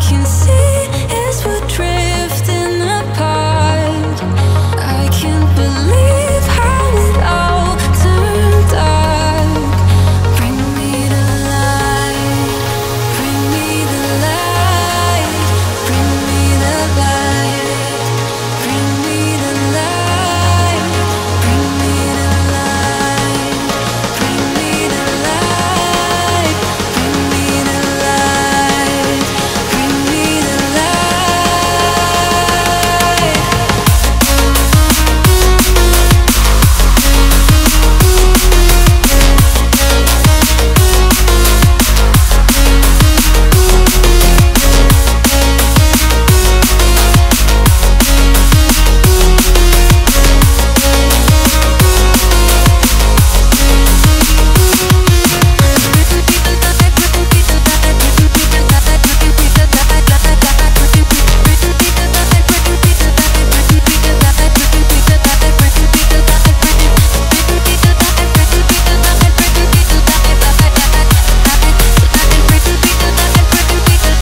can see